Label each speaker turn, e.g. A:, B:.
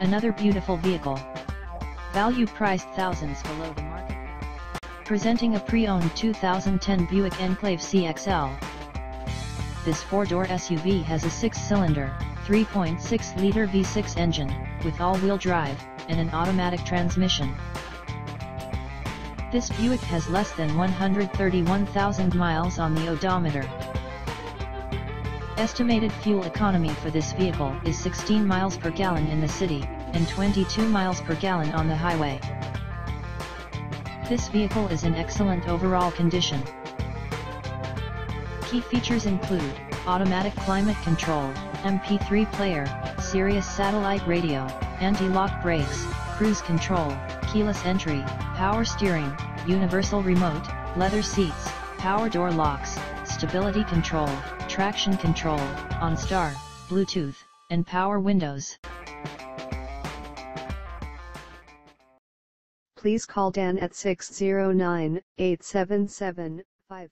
A: Another beautiful vehicle. Value priced thousands below the market. Presenting a pre-owned 2010 Buick Enclave CXL. This four-door SUV has a six-cylinder, 3.6-liter V6 engine, with all-wheel drive, and an automatic transmission. This Buick has less than 131,000 miles on the odometer. Estimated fuel economy for this vehicle is 16 miles per gallon in the city, and 22 miles per gallon on the highway. This vehicle is in excellent overall condition. Key features include, automatic climate control, MP3 player, Sirius satellite radio, anti-lock brakes, cruise control, keyless entry, power steering, universal remote, leather seats, power door locks, stability control, traction control, OnStar, Bluetooth, and power windows.
B: Please call Dan at 609 877 55